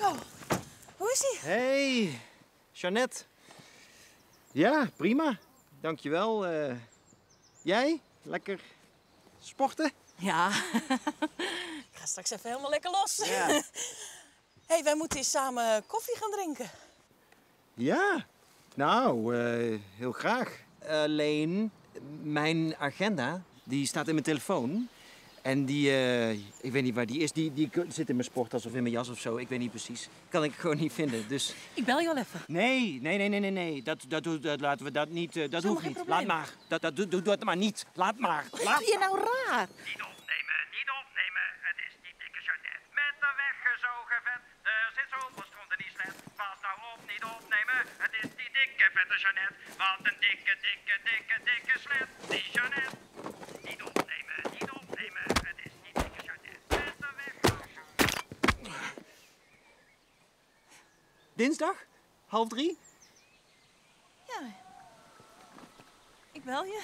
Marco. Hoe is hij? Hey, Jeannette. Ja, prima. Dankjewel. Eh jij? Lekker sporten? Ja. Ik ga straks even helemaal lekker los. Ja. hey, wij moeten eens samen koffie gaan drinken. Ja. Nou, eh, heel graag. Alleen, mijn agenda, die staat in mijn telefoon. En die, eh, ik weet niet waar die is, die, die zit in mijn sporttas of in mijn jas of zo. Ik weet niet precies. Kan ik gewoon niet vinden, dus... Ik bel je wel even. Nee, nee, nee, nee, nee, nee. Dat, dat, dat, dat laten we dat niet. eh, dat hoeft niet. probleem. Laat maar. Dat, dat, doe, doe dat maar niet. Laat maar. Wat Laat vind je nou raar? Niet opnemen, niet opnemen. Het is die dikke Jeannette met de weggezogen vet. Er zit zoveel stront in die slet. Pas nou op, niet opnemen. Het is die dikke vette Jeannette. Wat een dikke, dikke, dikke, dikke slet. Die Jeannette. Niet opnemen, niet opnemen. Het is die dikke Jeannette met de weggezogen. Dinsdag? Half drie? Ja. Ik bel je.